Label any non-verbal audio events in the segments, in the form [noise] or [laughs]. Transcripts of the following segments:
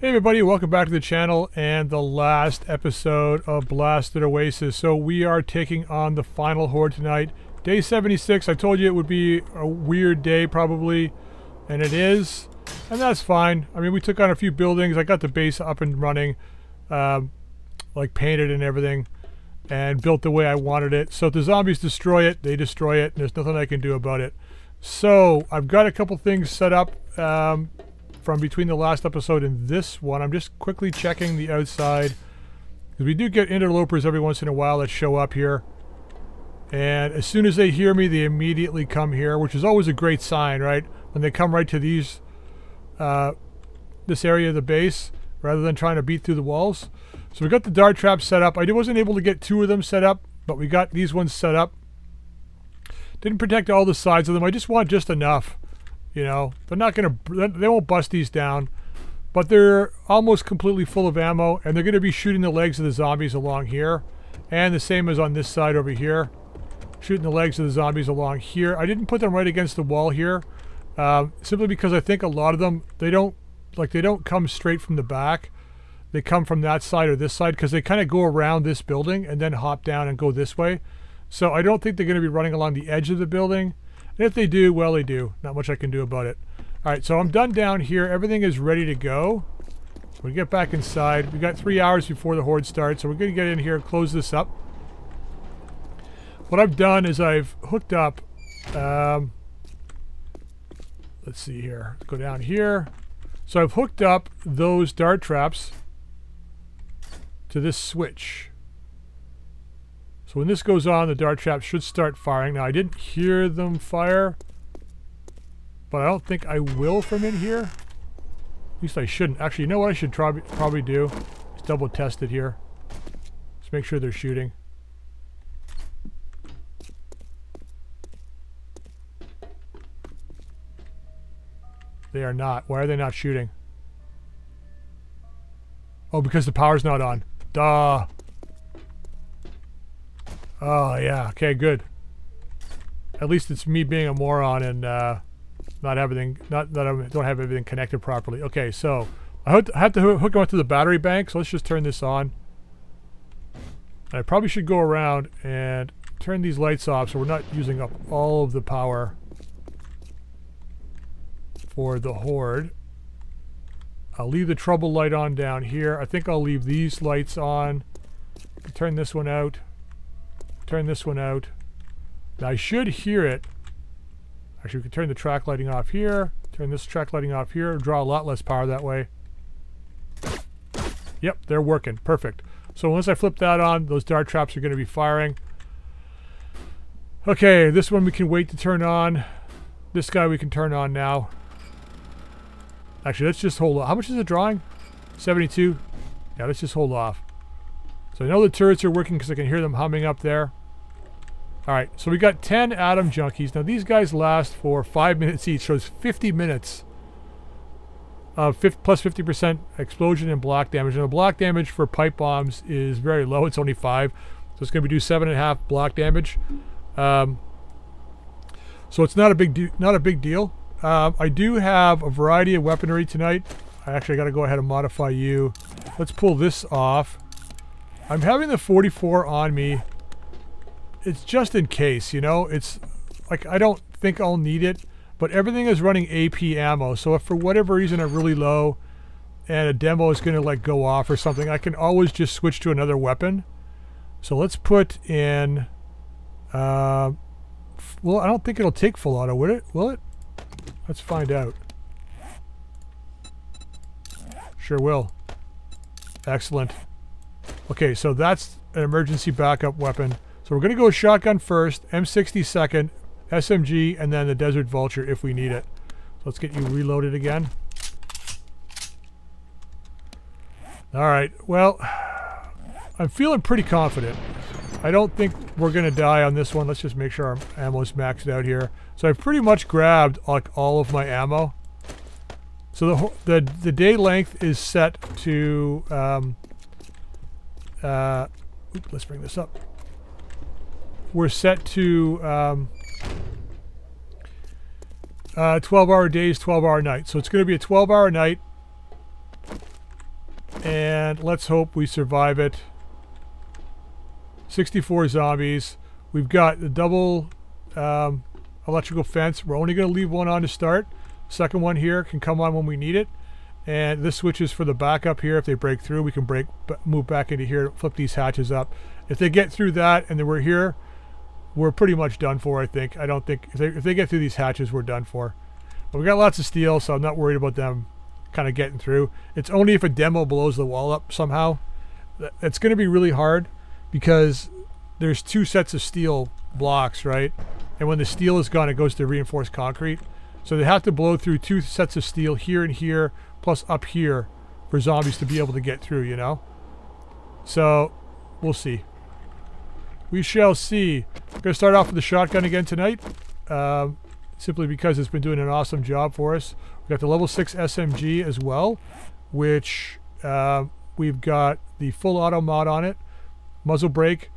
Hey everybody, welcome back to the channel and the last episode of Blasted Oasis. So we are taking on the final horde tonight. Day 76, I told you it would be a weird day probably, and it is. And that's fine. I mean, we took on a few buildings. I got the base up and running, um, like painted and everything, and built the way I wanted it. So if the zombies destroy it, they destroy it, and there's nothing I can do about it. So I've got a couple things set up. Um, from between the last episode and this one. I'm just quickly checking the outside. Because we do get interlopers every once in a while that show up here. And as soon as they hear me, they immediately come here, which is always a great sign, right? When they come right to these, uh, this area of the base, rather than trying to beat through the walls. So we got the dart traps set up. I wasn't able to get two of them set up, but we got these ones set up. Didn't protect all the sides of them. I just want just enough. You know, they're not going to, they won't bust these down, but they're almost completely full of ammo, and they're going to be shooting the legs of the zombies along here, and the same as on this side over here, shooting the legs of the zombies along here. I didn't put them right against the wall here, uh, simply because I think a lot of them, they don't, like they don't come straight from the back. They come from that side or this side because they kind of go around this building and then hop down and go this way. So I don't think they're going to be running along the edge of the building. And if they do, well, they do. Not much I can do about it. All right, so I'm done down here. Everything is ready to go. We get back inside. We got three hours before the horde starts, so we're going to get in here, and close this up. What I've done is I've hooked up. Um, let's see here. Let's go down here. So I've hooked up those dart traps to this switch. So when this goes on, the dart trap should start firing. Now, I didn't hear them fire, but I don't think I will from in here. At least I shouldn't. Actually, you know what I should probably probably do? Is double test it here. Just make sure they're shooting. They are not. Why are they not shooting? Oh, because the power's not on. Duh. Oh, yeah. Okay, good. At least it's me being a moron and uh, not everything, not that I don't have everything connected properly. Okay, so I have to hook up to the battery bank, so let's just turn this on. I probably should go around and turn these lights off so we're not using up all of the power for the horde. I'll leave the trouble light on down here. I think I'll leave these lights on. Turn this one out turn this one out. I should hear it. Actually, we can turn the track lighting off here, turn this track lighting off here, draw a lot less power that way. Yep, they're working. Perfect. So once I flip that on, those dart traps are going to be firing. Okay, this one we can wait to turn on. This guy we can turn on now. Actually, let's just hold on. How much is it drawing? 72? Yeah, let's just hold off. So I know the turrets are working because I can hear them humming up there. Alright, so we got 10 Atom Junkies. Now these guys last for 5 minutes each, so it's 50 minutes of 50, plus 50% explosion and block damage. And the block damage for pipe bombs is very low, it's only 5. So it's going to do 7.5 block damage. Um, so it's not a big, not a big deal. Um, I do have a variety of weaponry tonight. I actually got to go ahead and modify you. Let's pull this off. I'm having the 44 on me it's just in case, you know? It's like I don't think I'll need it, but everything is running AP ammo. So if for whatever reason I'm really low and a demo is going to like go off or something, I can always just switch to another weapon. So let's put in, uh, well, I don't think it'll take full auto, would it? Will it? Let's find out. Sure will. Excellent. Okay, so that's an emergency backup weapon. So we're going to go shotgun first, M60 second, SMG, and then the Desert Vulture if we need it. So let's get you reloaded again. Alright, well, I'm feeling pretty confident. I don't think we're going to die on this one. Let's just make sure our ammo's maxed out here. So I've pretty much grabbed like all of my ammo. So the, the, the day length is set to... Um, uh, oops, let's bring this up we're set to um, uh, 12 hour days, 12 hour nights. So it's going to be a 12 hour night And let's hope we survive it. 64 zombies. We've got the double um, electrical fence. We're only going to leave one on to start. Second one here can come on when we need it. And this switch is for the backup here. If they break through, we can break, move back into here, flip these hatches up. If they get through that and then we're here, we're pretty much done for, I think. I don't think, if they, if they get through these hatches, we're done for. But we got lots of steel, so I'm not worried about them kind of getting through. It's only if a demo blows the wall up somehow. It's going to be really hard because there's two sets of steel blocks, right? And when the steel is gone, it goes to reinforced concrete. So they have to blow through two sets of steel here and here, plus up here, for zombies to be able to get through, you know? So, we'll see. We shall see. We're going to start off with the shotgun again tonight. Um, simply because it's been doing an awesome job for us. We've got the level 6 SMG as well, which uh, we've got the full auto mod on it, muzzle brake,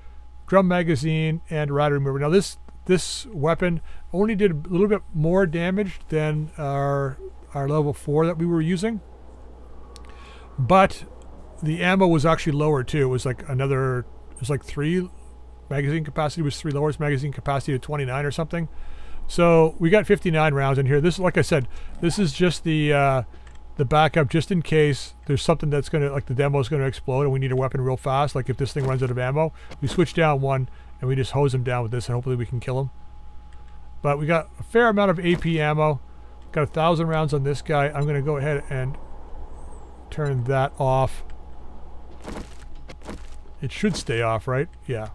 drum magazine, and rad remover. Now this this weapon only did a little bit more damage than our our level 4 that we were using, but the ammo was actually lower too. It was like another, it was like three magazine capacity was three lowers magazine capacity to 29 or something. So we got 59 rounds in here. This, is like I said, this is just the uh, the backup just in case there's something that's going to, like the demo is going to explode and we need a weapon real fast. Like if this thing runs out of ammo, we switch down one and we just hose him down with this and hopefully we can kill him. But we got a fair amount of AP ammo. Got a thousand rounds on this guy. I'm going to go ahead and turn that off. It should stay off, right? Yeah.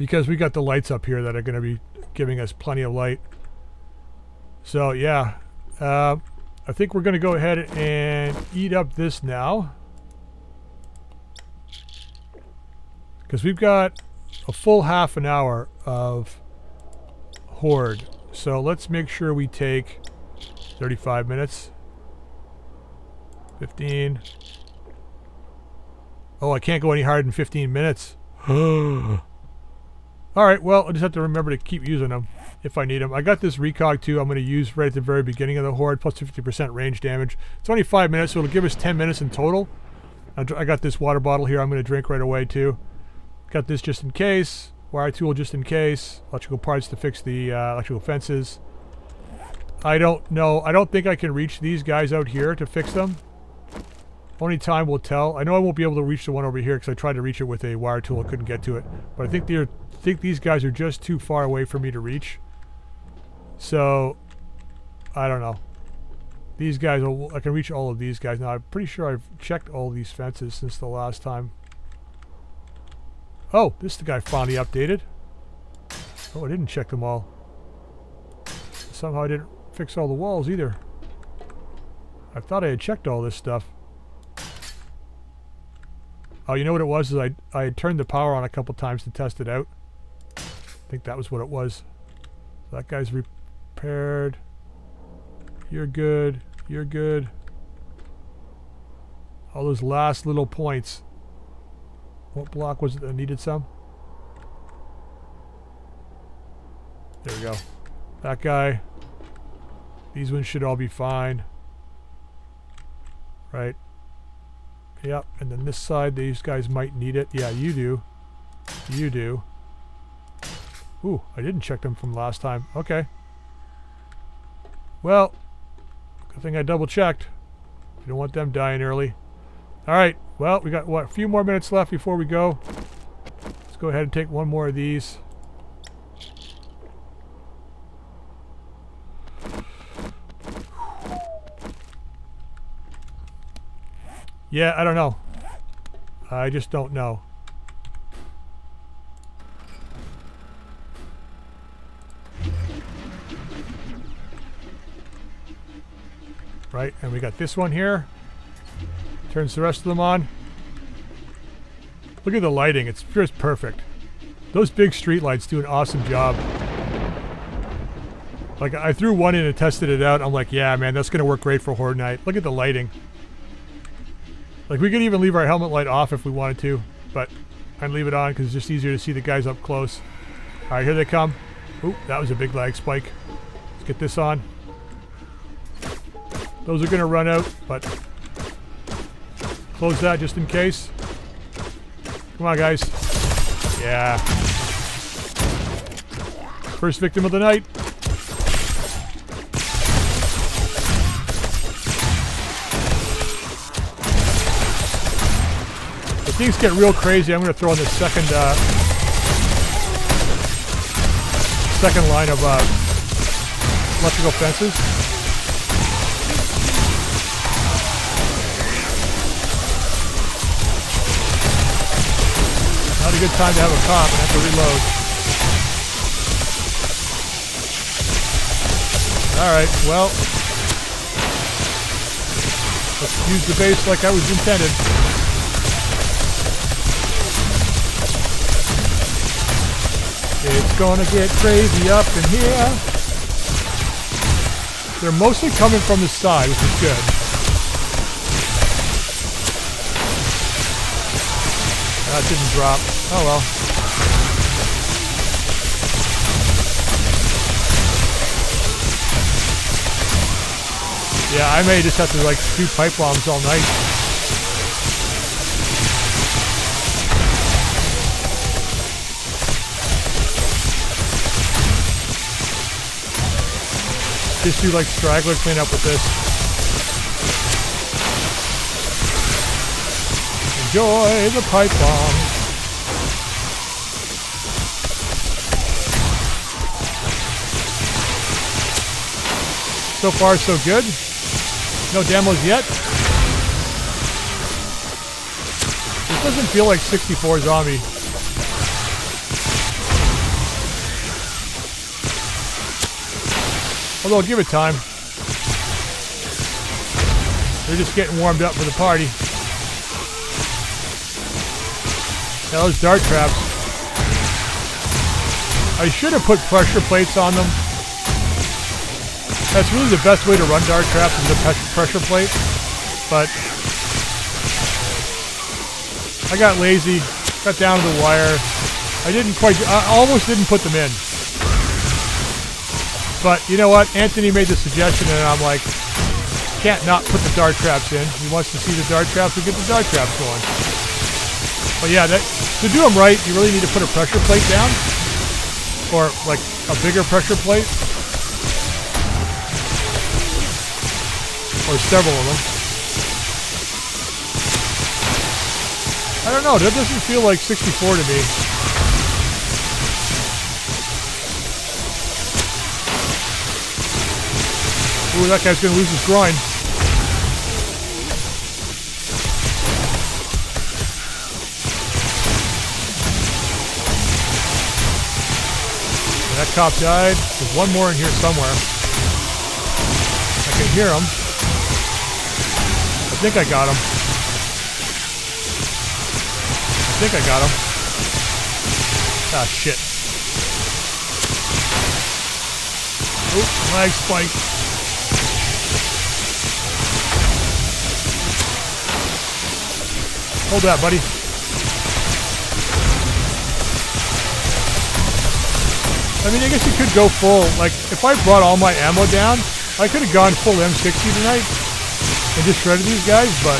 Because we got the lights up here that are going to be giving us plenty of light. So yeah, uh, I think we're going to go ahead and eat up this now. Because we've got a full half an hour of Horde. So let's make sure we take 35 minutes. 15. Oh, I can't go any harder than 15 minutes. [gasps] [laughs] Alright, well, I just have to remember to keep using them if I need them. I got this recog too I'm going to use right at the very beginning of the Horde, plus 50% range damage. It's only 5 minutes, so it'll give us 10 minutes in total. I got this water bottle here I'm going to drink right away too. Got this just in case. Wire tool just in case. Electrical parts to fix the uh, electrical fences. I don't know. I don't think I can reach these guys out here to fix them. Only time will tell. I know I won't be able to reach the one over here because I tried to reach it with a wire tool. I couldn't get to it. But I think they're think these guys are just too far away for me to reach. So, I don't know. These guys, I can reach all of these guys. Now, I'm pretty sure I've checked all these fences since the last time. Oh, this is the guy finally updated. Oh, I didn't check them all. Somehow I didn't fix all the walls either. I thought I had checked all this stuff. Oh, you know what it was? Is I, I had turned the power on a couple times to test it out. Think that was what it was. So that guy's repaired. You're good. You're good. All those last little points. What block was it that needed some? There we go. That guy. These ones should all be fine. Right. Yep. And then this side, these guys might need it. Yeah, you do. You do. Ooh, I didn't check them from last time. Okay. Well, good thing I double checked. You don't want them dying early. Alright, well, we got, what, a few more minutes left before we go. Let's go ahead and take one more of these. Yeah, I don't know. I just don't know. Right, and we got this one here. Turns the rest of them on. Look at the lighting, it's just perfect. Those big street lights do an awesome job. Like, I threw one in and tested it out. I'm like, yeah, man, that's going to work great for Horde Night. Look at the lighting. Like, we could even leave our helmet light off if we wanted to, but I'd leave it on because it's just easier to see the guys up close. All right, here they come. Oop, that was a big lag spike. Let's get this on. Those are going to run out, but Close that just in case. Come on, guys. Yeah. First victim of the night. If things get real crazy, I'm going to throw in the second uh, second line of uh, electrical fences. Good time to have a cop and have to reload. Alright, well. Let's use the base like I was intended. It's gonna get crazy up in here. They're mostly coming from the side, which is good. That didn't drop. Oh well. Yeah, I may just have to like shoot pipe bombs all night. Just do like straggler cleanup with this. Enjoy the pipe bomb. So far, so good. No demos yet. This doesn't feel like 64 zombie. Although, give it time. They're just getting warmed up for the party. Now those dart traps. I should have put pressure plates on them. That's really the best way to run dart traps is the pressure plate. But I got lazy, got down to the wire. I didn't quite, I almost didn't put them in. But you know what? Anthony made the suggestion, and I'm like, can't not put the dart traps in. He wants to see the dart traps. We get the dart traps going. But yeah, that, to do them right, you really need to put a pressure plate down, or like a bigger pressure plate, or several of them. I don't know. That doesn't feel like 64 to me. Ooh, that guy's gonna lose his groin. That cop died. There's one more in here somewhere. I can hear him. I think I got him. I think I got him. Ah, shit. Oh, lag spike. Hold that, buddy. I mean, I guess you could go full. Like, if I brought all my ammo down, I could have gone full M60 tonight and just shredded these guys, but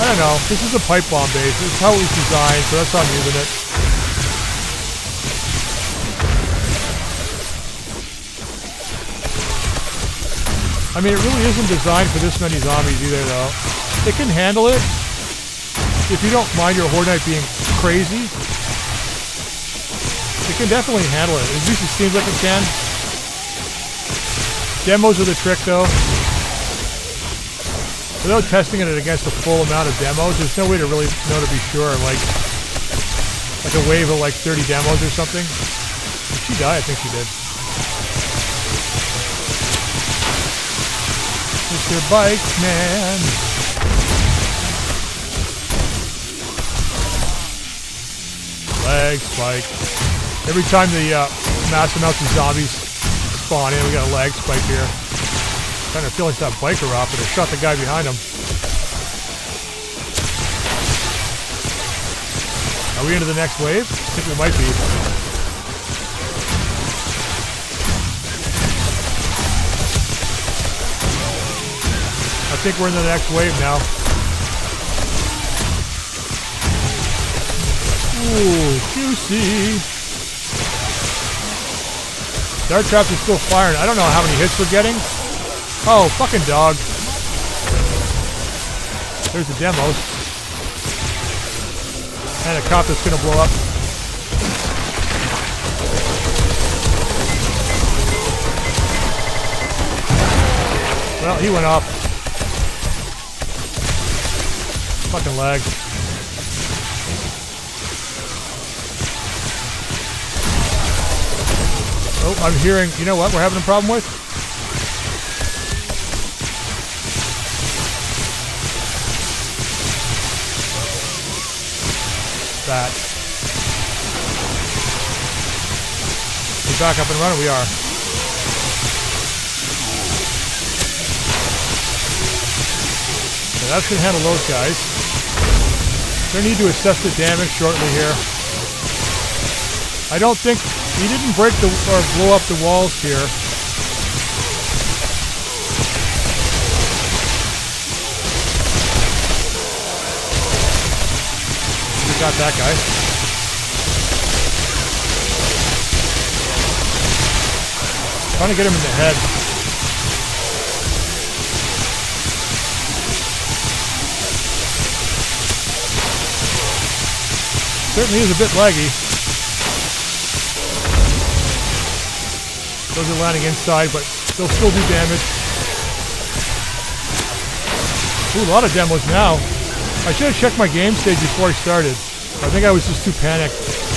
I don't know. This is a pipe bomb base. It's how it was designed, so that's how I'm using it. I mean, it really isn't designed for this many zombies either, though. It can handle it, if you don't mind your Horde Night being crazy, it can definitely handle it. At least it seems like it can. Demos are the trick though. Without testing it against a full amount of demos, there's no way to really know to be sure. Like, like a wave of like 30 demos or something. Did she die? I think she did. Mr. Bike Man. leg spike. Every time the uh, mass amounts of zombies spawn in, we got a leg spike here. Kind of finish that biker off, but I shot the guy behind him. Are we into the next wave? I think we might be. I think we're in the next wave now. Ooh, juicy. Dart traps are still firing. I don't know how many hits we're getting. Oh, fucking dog. There's the demos. And a cop that's gonna blow up. Well, he went off. Fucking lag. Oh, I'm hearing, you know what we're having a problem with? Back up and running, we are. So that's going to handle those guys. Gonna need to assess the damage shortly here. I don't think he didn't break the or blow up the walls here. We got that guy. Trying to get him in the head. Certainly is a bit laggy. Those are landing inside, but they'll still do damage. Ooh, a lot of demos now. I should have checked my game stage before I started. I think I was just too panicked.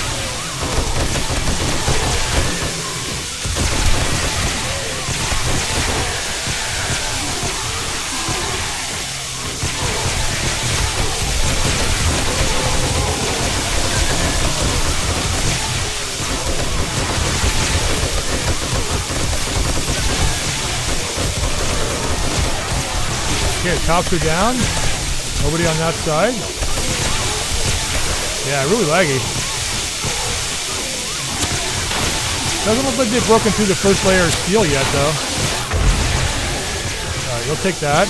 Tops are down. Nobody on that side. Yeah, really laggy. Doesn't look like they've broken through the first layer of steel yet, though. Alright, you'll take that.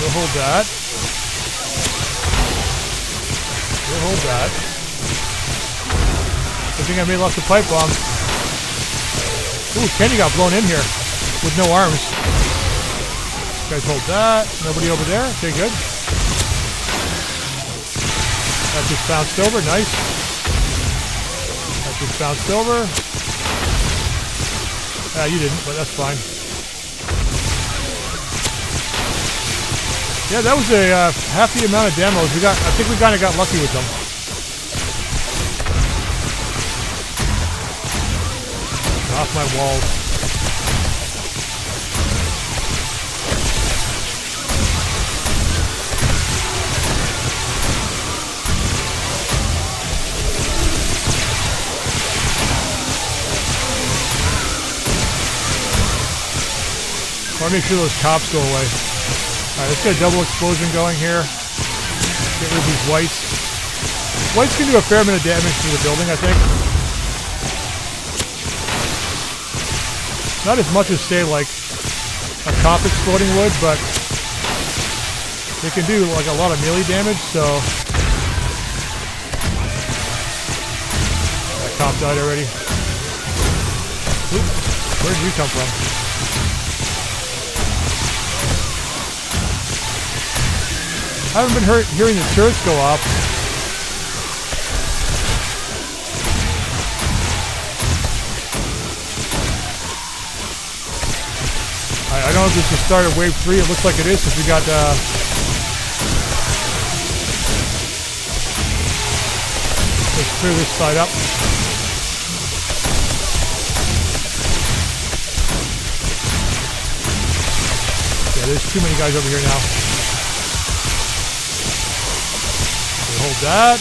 You'll hold that. You'll hold that. I think I made lots of pipe bombs. Ooh, Kenny got blown in here with no arms. guys hold that. Nobody over there. Okay, good. That just bounced over. Nice. That just bounced over. Ah, you didn't, but that's fine. Yeah, that was a uh, half the amount of demos. We got. I think we kind of got lucky with them. Off my walls. Want to make sure those cops go away. Alright, let's get a double explosion going here. Get rid of these whites. Whites can do a fair amount of damage to the building, I think. Not as much as, say, like a cop exploding would, but they can do like a lot of melee damage, so... That cop died already. Oop, where did you come from? I haven't been hearing the turrets go off. This is the start of wave three. It looks like it is since we got uh, let's clear this side up. Yeah, there's too many guys over here now. Okay, hold that.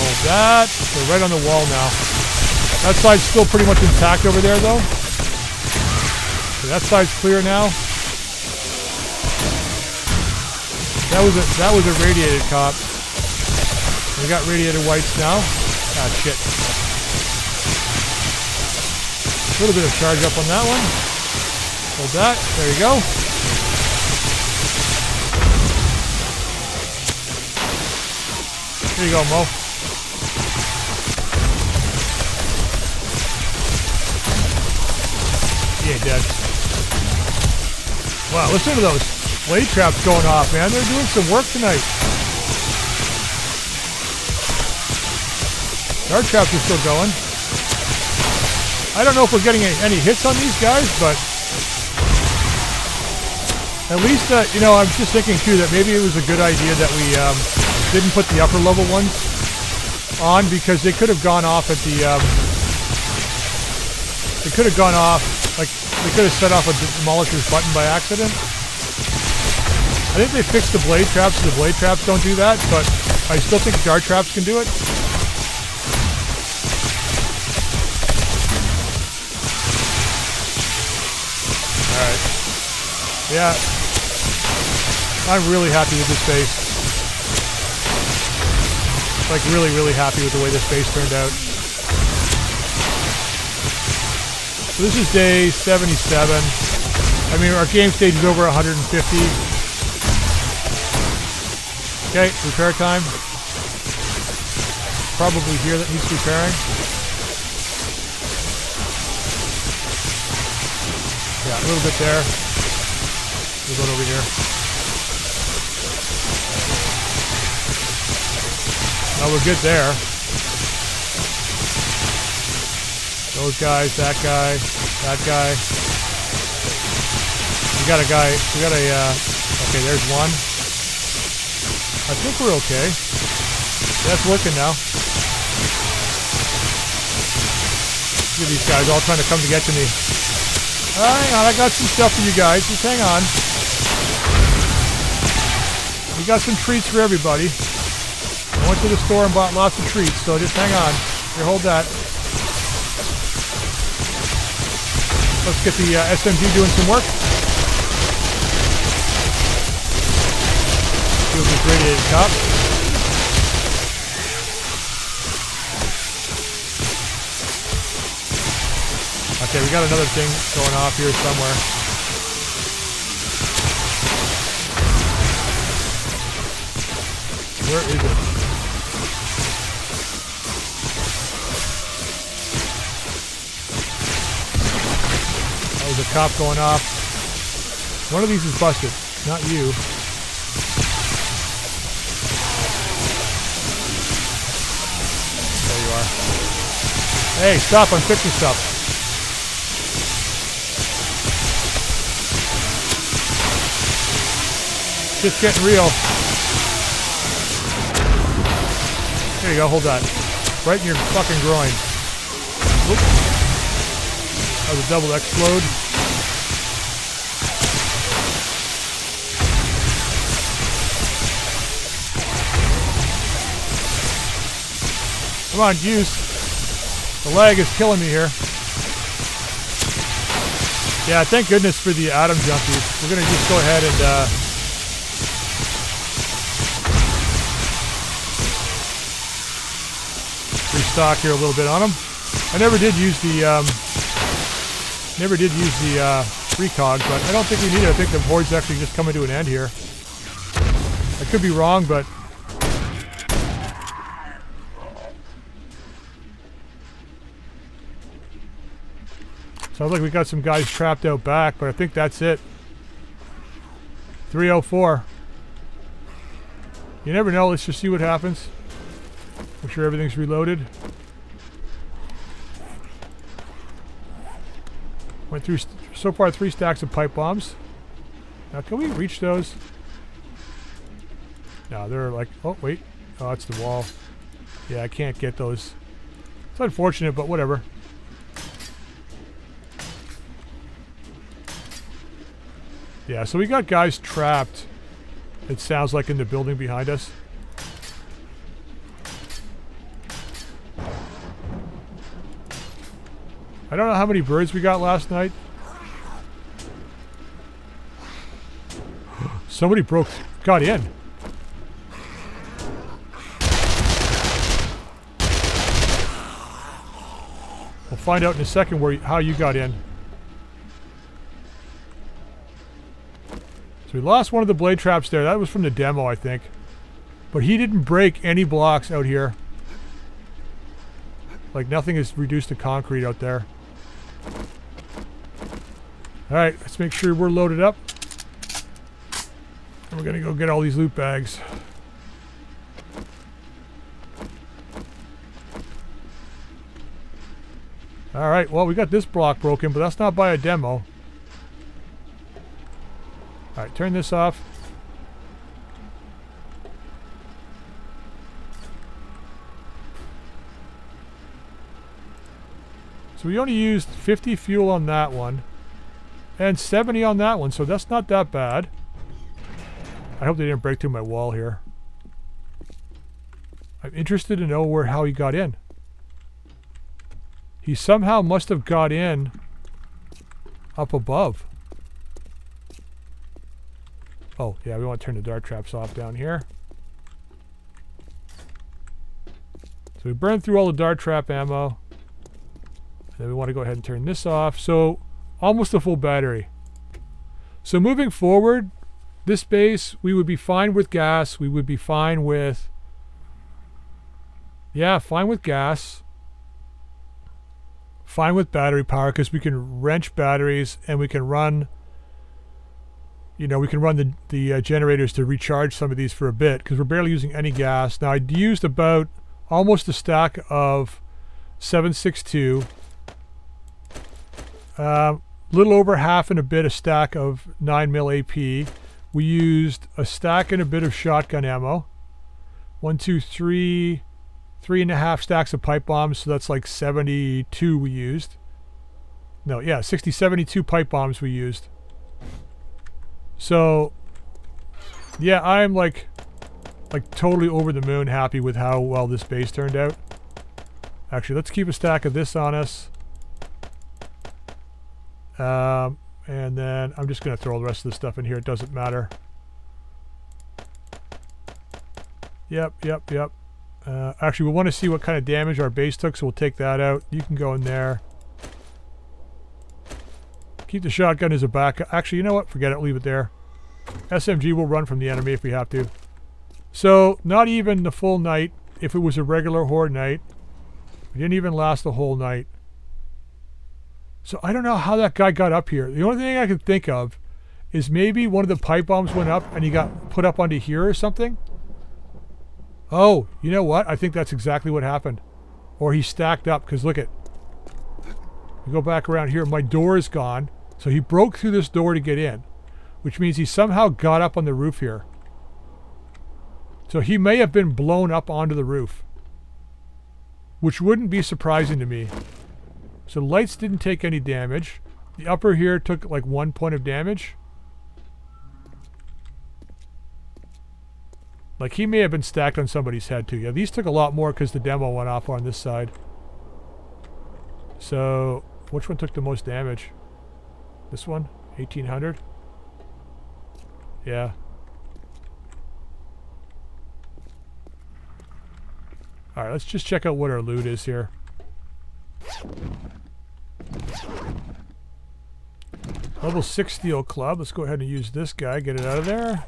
Hold that. They're right on the wall now. That side's still pretty much intact over there though. That side's clear now. That was a that was a radiated cop. We got radiated whites now. Ah shit. A little bit of charge up on that one. Hold that. There you go. Here you go, Mo. Ain't dead. Wow, listen to those blade traps going off, man. They're doing some work tonight. Dart traps are still going. I don't know if we're getting any hits on these guys, but at least, uh, you know, I'm just thinking too that maybe it was a good idea that we um, didn't put the upper level ones on because they could have gone off at the, um, they could have gone off, like, they could have set off a demolisher's button by accident. I think they fixed the blade traps so the blade traps don't do that, but I still think dart traps can do it. Alright. Yeah. I'm really happy with this base. Like really, really happy with the way this base turned out. So this is day 77. I mean, our game stage is over 150. Okay, repair time. Probably here that needs repairing. Yeah, a little bit there. We'll go over here. Now we're good there. Those guys, that guy, that guy. We got a guy, we got a, uh, okay, there's one. I think we're okay. That's working now. Look at these guys all trying to come to get to me. hang on, I got some stuff for you guys. Just hang on. We got some treats for everybody. I went to the store and bought lots of treats, so just hang on. Here, hold that. Let's get the uh, SMG doing some work. Feels this radiated top. Okay, we got another thing going off here somewhere. Where is it? Cop going off. One of these is busted. Not you. There you are. Hey, stop. I'm fixing stuff. Just getting real. There you go, hold that. Right in your fucking groin. Whoop. That was a double explode. Come on, use. The lag is killing me here. Yeah, thank goodness for the Atom Junkies. We're going to just go ahead and uh, stock here a little bit on them. I never did use the um, never did use the uh, precog, but I don't think we need it. I think the void's actually just coming to an end here. I could be wrong, but sounds like we got some guys trapped out back, but I think that's it. 304. You never know. Let's just see what happens. Make sure everything's reloaded. Went through so far three stacks of pipe bombs. Now can we reach those? No, they're like, oh wait. Oh, it's the wall. Yeah, I can't get those. It's unfortunate, but whatever. Yeah, so we got guys trapped, it sounds like in the building behind us. I don't know how many birds we got last night. [gasps] Somebody broke, got in. We'll find out in a second where how you got in. So we lost one of the blade traps there. That was from the demo, I think. But he didn't break any blocks out here. Like nothing is reduced to concrete out there. Alright, let's make sure we're loaded up. And we're gonna go get all these loot bags. Alright, well we got this block broken, but that's not by a demo. Alright, turn this off. So we only used 50 fuel on that one. And 70 on that one, so that's not that bad. I hope they didn't break through my wall here. I'm interested to know where how he got in. He somehow must have got in up above. Oh, yeah, we want to turn the dart traps off down here. So we burned through all the dart trap ammo. Then we want to go ahead and turn this off. So almost a full battery. So moving forward, this base, we would be fine with gas. We would be fine with... Yeah, fine with gas. Fine with battery power because we can wrench batteries and we can run... You know, we can run the, the uh, generators to recharge some of these for a bit because we're barely using any gas. Now, I used about almost a stack of 762 a uh, little over half and a bit a stack of 9 mil AP. We used a stack and a bit of shotgun ammo. One, two, three, three and a half stacks of pipe bombs. So that's like 72 we used. No, yeah, 60, 72 pipe bombs we used. So, yeah, I'm like, like totally over the moon happy with how well this base turned out. Actually, let's keep a stack of this on us. Um, and then I'm just going to throw the rest of the stuff in here. It doesn't matter. Yep, yep, yep. Uh, actually, we want to see what kind of damage our base took, so we'll take that out. You can go in there. Keep the shotgun as a backup. Actually, you know what? Forget it. Leave it there. SMG will run from the enemy if we have to. So, not even the full night. If it was a regular horde night. We didn't even last the whole night. So I don't know how that guy got up here. The only thing I can think of is maybe one of the pipe bombs went up and he got put up onto here or something. Oh, you know what? I think that's exactly what happened. Or he stacked up, because look at. Go back around here, my door is gone. So he broke through this door to get in. Which means he somehow got up on the roof here. So he may have been blown up onto the roof. Which wouldn't be surprising to me. So lights didn't take any damage. The upper here took like one point of damage. Like he may have been stacked on somebody's head too. Yeah, these took a lot more because the demo went off on this side. So, which one took the most damage? This one? 1800? Yeah. Alright, let's just check out what our loot is here. Level 6 steel club. Let's go ahead and use this guy. Get it out of there.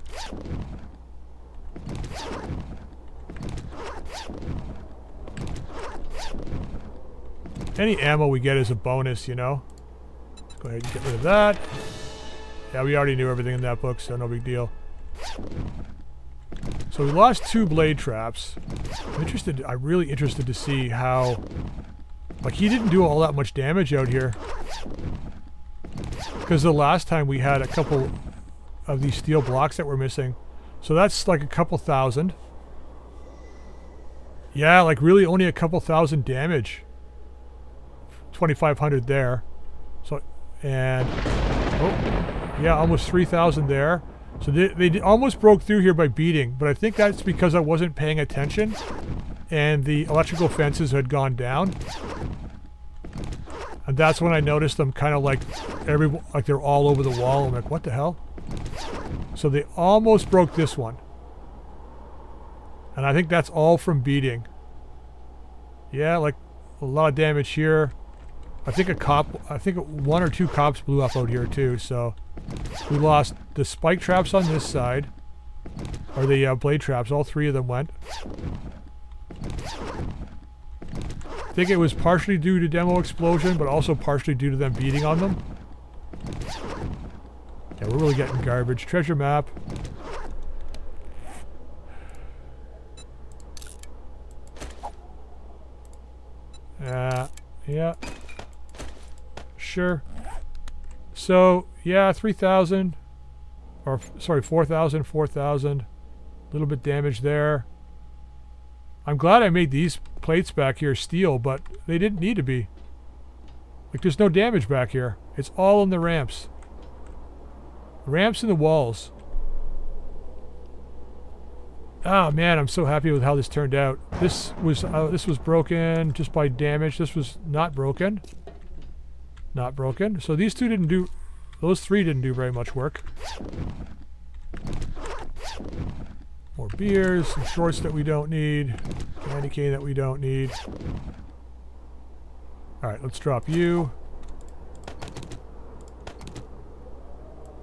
Any ammo we get is a bonus, you know. Go ahead and get rid of that. Yeah, we already knew everything in that book, so no big deal. So we lost two blade traps. I'm interested, I'm really interested to see how like, he didn't do all that much damage out here. Because the last time we had a couple of these steel blocks that were missing. So that's like a couple thousand. Yeah, like really only a couple thousand damage. 2,500 there. And, oh, yeah, almost 3,000 there. So they, they almost broke through here by beating, but I think that's because I wasn't paying attention and the electrical fences had gone down. And that's when I noticed them kind of like every like they're all over the wall. I'm like, what the hell? So they almost broke this one. And I think that's all from beating. Yeah, like a lot of damage here. I think a cop, I think one or two cops blew up out here too, so we lost the spike traps on this side, or the uh, blade traps, all three of them went. I think it was partially due to demo explosion, but also partially due to them beating on them. Yeah, we're really getting garbage. Treasure map. Uh, yeah. Sure. So, yeah, 3,000. Or, sorry, 4,000, 4,000. A little bit damage there. I'm glad I made these plates back here steel, but they didn't need to be. Like, there's no damage back here. It's all in the ramps. Ramps in the walls. Oh man, I'm so happy with how this turned out. This was uh, this was broken just by damage. This was not broken. Not broken. So these two didn't do, those three didn't do very much work. More beers, some shorts that we don't need, candy cane that we don't need. All right, let's drop you.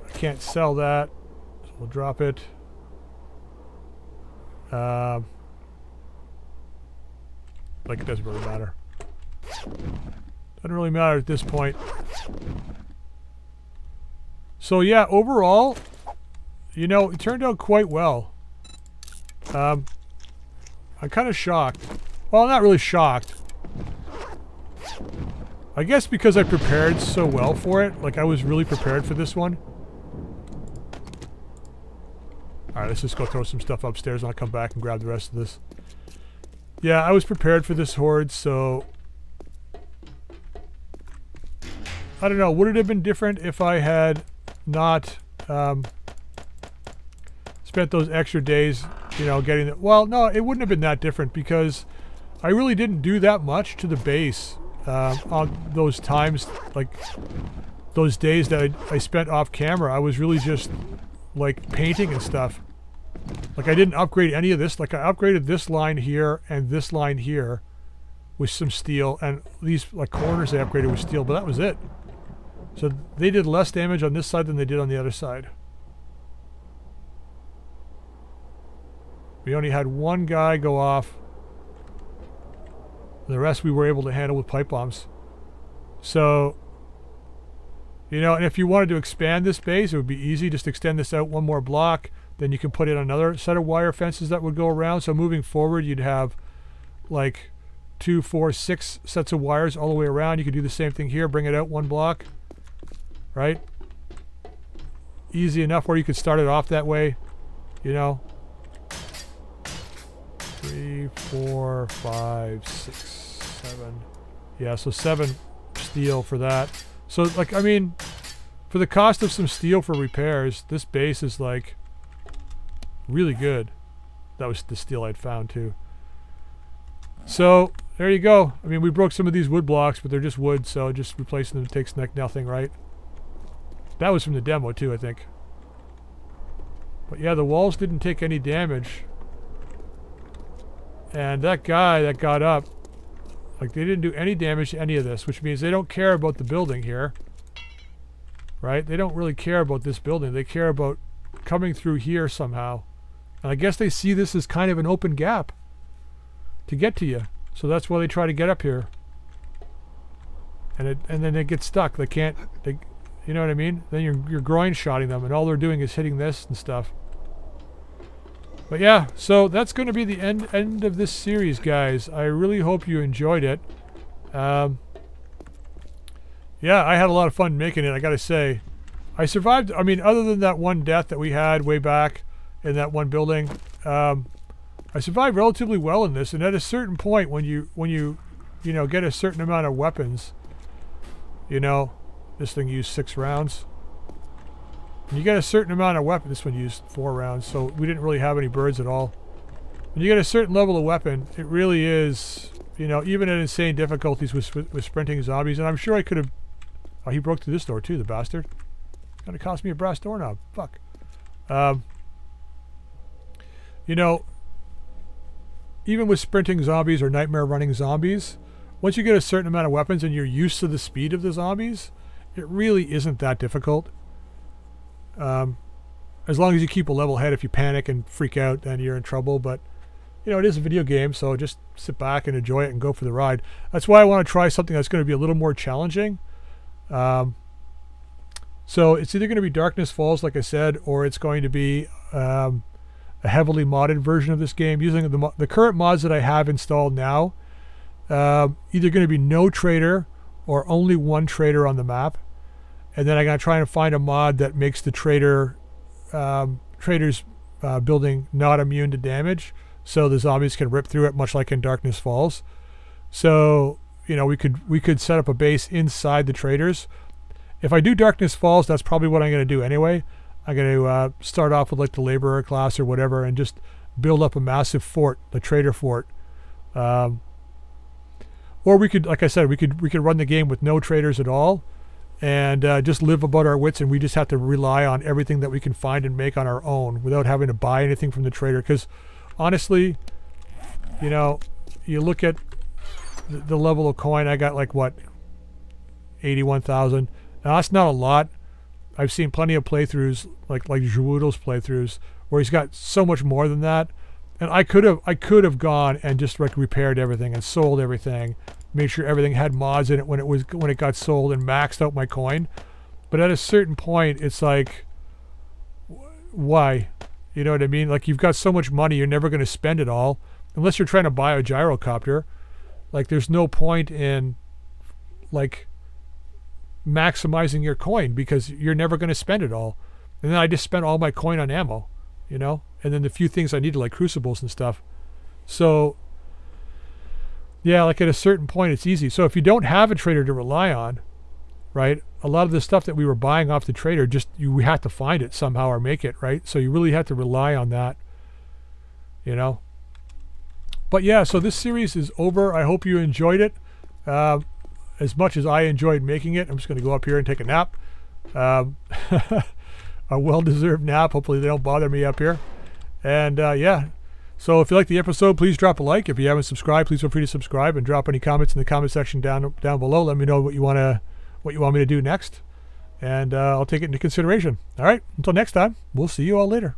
I can't sell that, so we'll drop it. Um, like it doesn't really matter. Doesn't really matter at this point. So yeah, overall, you know, it turned out quite well. Um, I'm kind of shocked. Well, not really shocked. I guess because I prepared so well for it. Like, I was really prepared for this one. Alright, let's just go throw some stuff upstairs and I'll come back and grab the rest of this. Yeah, I was prepared for this horde, so I don't know. Would it have been different if I had not um, spent those extra days, you know, getting the... Well, no, it wouldn't have been that different because I really didn't do that much to the base uh, on those times, like those days that I, I spent off camera. I was really just like painting and stuff. Like I didn't upgrade any of this. Like I upgraded this line here and this line here with some steel and these like corners I upgraded with steel, but that was it. So they did less damage on this side than they did on the other side. We only had one guy go off. The rest we were able to handle with pipe bombs. So, you know, and if you wanted to expand this base, it would be easy. Just extend this out one more block. Then you can put in another set of wire fences that would go around. So moving forward, you'd have like two, four, six sets of wires all the way around. You could do the same thing here. Bring it out one block right? Easy enough where you could start it off that way, you know. Three, four, five, six, seven. Yeah, so seven steel for that. So, like, I mean, for the cost of some steel for repairs, this base is, like, really good. That was the steel I'd found, too. So, there you go. I mean, we broke some of these wood blocks, but they're just wood, so just replacing them takes neck nothing, right? That was from the demo too, I think. But yeah, the walls didn't take any damage. And that guy that got up, like they didn't do any damage to any of this, which means they don't care about the building here. Right? They don't really care about this building. They care about coming through here somehow. And I guess they see this as kind of an open gap to get to you. So that's why they try to get up here. And it and then they get stuck. They can't they you know what I mean? Then you're, you're groin shotting them and all they're doing is hitting this and stuff. But yeah, so that's going to be the end end of this series, guys. I really hope you enjoyed it. Um, yeah, I had a lot of fun making it, I gotta say. I survived, I mean, other than that one death that we had way back in that one building, um, I survived relatively well in this, and at a certain point when you, when you, you know, get a certain amount of weapons, you know, this thing used six rounds. You get a certain amount of weapon. This one used four rounds, so we didn't really have any birds at all. When you get a certain level of weapon, it really is, you know, even at insane difficulties with, with sprinting zombies. And I'm sure I could have... Oh, he broke through this door too, the bastard. Gonna cost me a brass doorknob. Fuck. Um, you know, even with sprinting zombies or nightmare running zombies, once you get a certain amount of weapons and you're used to the speed of the zombies, it really isn't that difficult. Um, as long as you keep a level head, if you panic and freak out, then you're in trouble. But you know, it is a video game, so just sit back and enjoy it and go for the ride. That's why I want to try something that's going to be a little more challenging. Um, so it's either going to be Darkness Falls, like I said, or it's going to be um, a heavily modded version of this game using the, the current mods that I have installed now. Uh, either going to be no trader or only one trader on the map. And then I'm going to try and find a mod that makes the trader um, traders uh, building not immune to damage so the zombies can rip through it much like in Darkness Falls. So, you know, we could we could set up a base inside the traders. If I do Darkness Falls, that's probably what I'm going to do anyway. I'm to uh, start off with like the laborer class or whatever and just build up a massive fort, the trader fort. Um, or we could, like I said, we could we could run the game with no traders at all, and uh, just live about our wits, and we just have to rely on everything that we can find and make on our own without having to buy anything from the trader. Because honestly, you know, you look at the, level of coin. I got like what, eighty-one thousand. Now that's not a lot. I've seen plenty of playthroughs like like JaWoodle's playthroughs where he's got so much more than that. And I could have I could have gone and just like repaired everything and sold everything, made sure everything had mods in it when it was when it got sold and maxed out my coin. But at a certain point, it's like, why? You know what I mean? Like you've got so much money, you're never going to spend it all unless you're trying to buy a gyrocopter. Like there's no point in like maximizing your coin because you're never going to spend it all. And then I just spent all my coin on ammo, you know, and then the few things I needed like crucibles and stuff. So yeah, like at a certain point it's easy. So if you don't have a trader to rely on, right? A lot of the stuff that we were buying off the trader just you had to find it somehow or make it, right? So you really had to rely on that. You know. But yeah, so this series is over. I hope you enjoyed it. Uh, as much as I enjoyed making it, I'm just going to go up here and take a nap. Um, [laughs] a well-deserved nap. Hopefully they don't bother me up here. And uh, yeah, so if you like the episode, please drop a like. If you haven't subscribed, please feel free to subscribe and drop any comments in the comment section down down below. Let me know what you want to what you want me to do next, and uh, I'll take it into consideration. All right. Until next time, we'll see you all later.